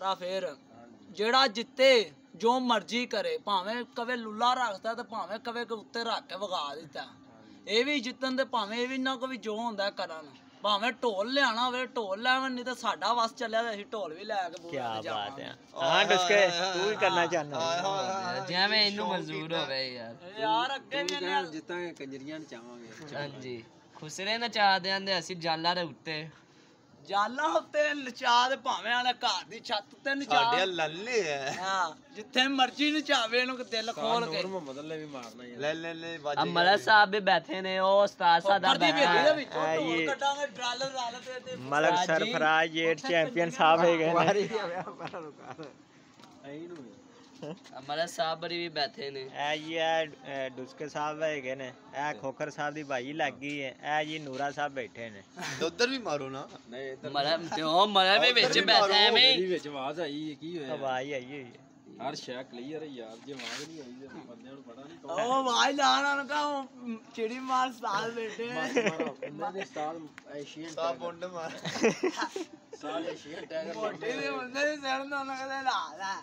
ਦੁਬਾਰਾ ਫੇਰ ਜਿਹੜਾ ਜਿੱਤੇ ਜੋ ਮਰਜ਼ੀ ਕਰੇ ਭਾਵੇਂ ਕਵੇ ਲੁੱਲਾ ਰੱਖਦਾ ਤੇ ਭਾਵੇਂ ਕਵੇ ਕਿ ਉੱਤੇ ਰੱਖ ਕੇ ਵਗਾ ਦਿੱਤਾ। ਇਹ ਵੀ ਜਿੱਤਣ ਤੇ ਭਾਵੇਂ ਇਹ ਵੀ ਨਾ ਕੋਈ ਜੋ ਹੁੰਦਾ ਕਰਨ। ਭਾਵੇਂ ਢੋਲ ਲਿਆਣਾ ਹੋਵੇ ਢੋਲ ਲੈਵਣ ਨਹੀਂ ਤਾਂ ਸਾਡਾ ਵਸ ਚੱਲਿਆ ਤੇ ਅਸੀਂ ਢੋਲ ਵੀ ਲੈ ਕੇ ਬੂਹੇ ਕੀ ਤੇ ਬਾਤ ਹੈ। ਹਾਂ ਡੁਸਕੇ ਤੂੰ ਵੀ ਕਰਨਾ ਚਾਹਨਾ ਜਿਵੇਂ ਇਹਨੂੰ ਮਨਜ਼ੂਰ ਹੋਵੇ ਯਾਰ। ਯਾਰ ਅੱਗੇ ਵੀ ਇਹਨੇ ਜਿੱਤਾਂਗੇ ਕੰਜਰੀਆਂ ਨਚਾਵਾਂਗੇ ਹਾਂਜੀ। ਖੁਸਰੇ ਨਚਾਦੇ ਆਂਦੇ ਅਸੀਂ ਜਾਲਾਂ ਦੇ ਉੱਤੇ। ਜਾਲਾਂ ਉੱਤੇ ਨਚਾ ਦੇ ਭਾਵੇਂ ਆਲੇ ਘਰ ਦੀ ਛੱਤ ਤੇ ਨਚਾ ਸਾਡੇ ਲੱਲੇ ਹੈ ਹਾਂ ਜਿੱਥੇ ਮਰਜ਼ੀ ਨਚਾਵੇ ਇਹਨੂੰ ਦਿਲ ਖੋਲ ਕੇ। ਮੁਹੰਮਦ ਅੱਲੇ ਵੀ ਮਾਰਨਾ ਯਾਰ ਲੈ ਲੈ ਲੈ ਆ ਮਲਕ ਸਾਹਿਬ ਵੀ ਬੈਠੇ ਨੇ ਉਹ ਉਸਤਾਦ ਸਾਡਾ ਉੱਪਰ ਦੀ ਬੈਠਾ। ਹੈ ਵਿੱਚੋਂ ਆ ਢੋਲ ਇਹ- ਕੱਢਾਂਗੇ ਡਰਲ ਰਲ ਤੇ ਮਲਕ ਸਰਫਰਾਜ਼ ਜੇਟ ਚੈਂਪੀਅਨ ਸਾਹਿਬ ਹੈਗੇ ਨੇ। ਐਂ ਨੂੰ ਆ ਮਲਕ ਸਾਹਿਬ ਬੜੀ ਵੀ ਬੈਠੇ ਨੇ। ਇਹ ਜੀ ਇਹ ਡੁਸਕੇ ਸਾਹਿਬ ਹੈਗੇ ਨੇ। ਇਹ ਖੋਖਰ ਸਾਹਿਬ ਦੀ ਭਾਈ ਲੱਗੀ ਹੈ ਇਹ ਜੀ ਨੂਰਾ ਸਾਹਿਬ ਬੈਠੇ ਨੇ। ਉਧਰ ਵੀ ਮਾਰੋ ਨਾ। ਨਹੀਂ ਇੱਧਰ ਮਲਕ ਤੇ ਉਹ ਮਲਕ ਵੀ ਵਿੱਚ ਬੈਠਾ ਐਵੇਂ ਮੇਰੀ ਹੀ। ਵਿੱਚ ਆਵਾਜ਼ ਆਈ ਹੈ ਕੀ ਹੋਇਆ? ਆਵਾਜ਼ ਆਈ ਹੋਈ ਹੈ ਹਰ ਸ਼ੈ ਕਲੀਅਰ ਹੈ ਯਾਰ ਜੇ ਆਵਾਜ਼ ਨਹੀਂ ਆਈ ਤੇ ਬੰਦਿਆਂ ਨੂੰ ਪਤਾ ਨਹੀਂ ਉਹ ਵਾਈ ਲਾਣਾ ਨੂੰ ਕਾ ਚਿੜੀ ਮਾਰ ਸਾਲ ਬੈਠੇ ਉਹਨਾਂ ਦੇ ਸਟਾਰ ਏਸ਼ੀਅਨ ਸਾ ਬੁੰਡ ਮਾਰ। ਸਾਲ ਏਸ਼ੀਅਨ ਟਾਈਗਰ ਮੋਟੇ ਦੇ ਬੰਦੇ ਦੇ ਸਿਰ ਨੂੰ ਉਹਨਾਂ ਕਹਿੰਦੇ ਲਾ ਲੈ।